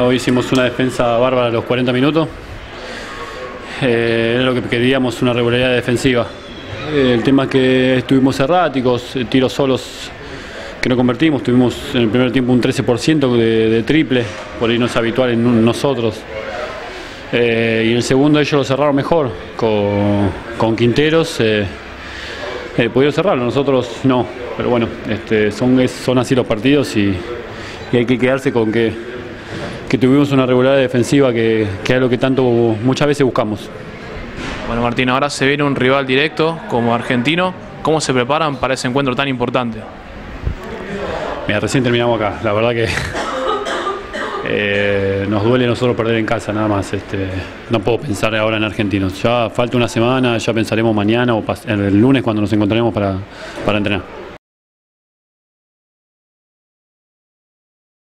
hoy hicimos una defensa bárbara a los 40 minutos. Eh, era lo que queríamos, una regularidad defensiva. Eh, el tema es que estuvimos erráticos, eh, tiros solos que no convertimos, tuvimos en el primer tiempo un 13% de, triple, por ahí no es habitual en nosotros. y en el segundo ellos lo cerraron mejor, con, Quinteros. pudieron cerrarlo, nosotros no, pero bueno, este, son, son así los partidos y hay que quedarse con que que tuvimos una regularidad defensiva que, que es lo que tanto muchas veces buscamos. Bueno Martín, ahora se viene un rival directo como argentino. ¿Cómo se preparan para ese encuentro tan importante? Mira, recién terminamos acá. La verdad que eh, nos duele nosotros perder en casa nada más. Este, no puedo pensar ahora en argentinos. Ya falta una semana, ya pensaremos mañana o el lunes cuando nos encontraremos para, para entrenar.